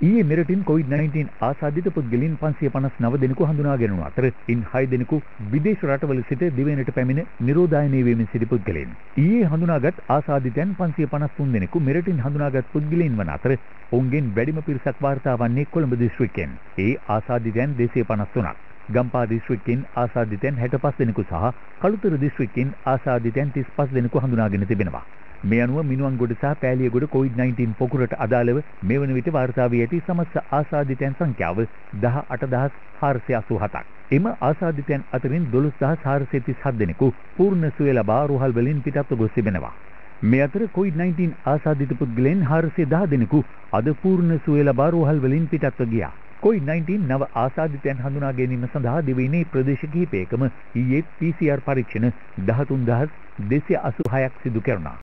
ඊයේ මෙරටින් COVID-19 ආසාදිත පුද්ගලයන් 559 දෙනෙකු හඳුනා ගැනුණු අතර ඉන් 6 දෙනෙකු විදේශ රටවල සිට දිවයිනට පැමිණ නිරෝධායනය වෙමින් සිටි පුද්ගලයන්. ඊයේ හඳුනාගත් ආසාදිතයන් 553 දෙනෙකු මෙරටින් හඳුනාගත් පුද්ගලයන් වන අතර ඔවුන්ගෙන් වැඩිම පිරිසක් වාර්තා වන්නේ කොළඹ දිස්ත්‍රික්කයෙන්. ඒ ආසාදිතයන් 253ක්. ගම්පා දිස්ත්‍රික්කයෙන් ආසාදිතයන් 65 දෙනෙකු සහ කළුතර දිස්ත්‍රික්කයෙන් ආසාදිතයන් 35 දෙනෙකු හඳුනාගෙන තිබෙනවා. මේ අනුව මිනුවන්ගොඩ සහ පෑලියගොඩ COVID-19 පොකුරට අදාළව මේ වන විට වාර්තා වී ඇති සමස්ත ආසාදිතයන් සංඛ්‍යාව 18487ක්. එම ආසාදිතයන් අතරින් 12437 දෙනෙකු පූර්ණ සුවය ලබා රුහල් වලින් පිටත්ව ගොස් තිබෙනවා. මේ අතර COVID-19 ආසාදිත පුද්ගලයන් 410 දෙනෙකු අද පූර්ණ සුවය ලබා රුහල් වලින් පිටත්ව ගියා. COVID-19 නව ආසාදිතයන් හඳුනා ගැනීම සඳහා දිවයිනේ ප්‍රදේශ කිහිපයකම ඊයේ PCR පරීක්ෂණ 13286ක් සිදු කෙරුණා.